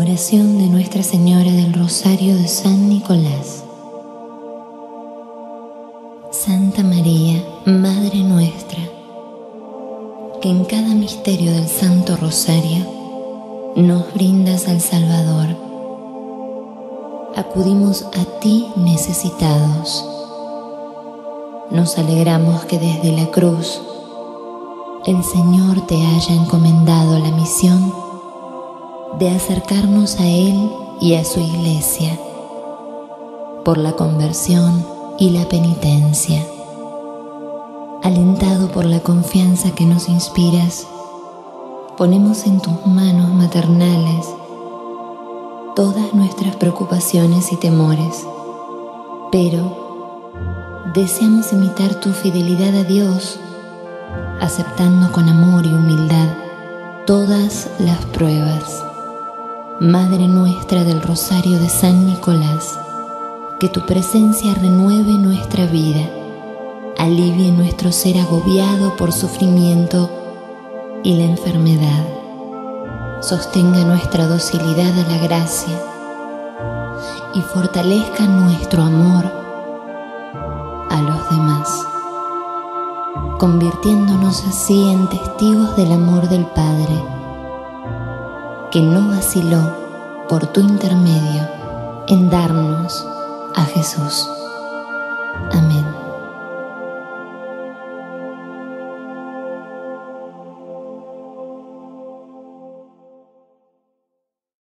oración de Nuestra Señora del Rosario de San Nicolás. Santa María, Madre nuestra, que en cada misterio del Santo Rosario nos brindas al Salvador, acudimos a ti necesitados. Nos alegramos que desde la cruz el Señor te haya encomendado la misión de acercarnos a Él y a su iglesia por la conversión y la penitencia. Alentado por la confianza que nos inspiras, ponemos en tus manos maternales todas nuestras preocupaciones y temores, pero deseamos imitar tu fidelidad a Dios, aceptando con amor y humildad todas las pruebas. Madre nuestra del Rosario de San Nicolás, que tu presencia renueve nuestra vida, alivie nuestro ser agobiado por sufrimiento y la enfermedad, sostenga nuestra docilidad a la gracia y fortalezca nuestro amor a los demás, convirtiéndonos así en testigos del amor del Padre que no vaciló por tu intermedio en darnos a Jesús.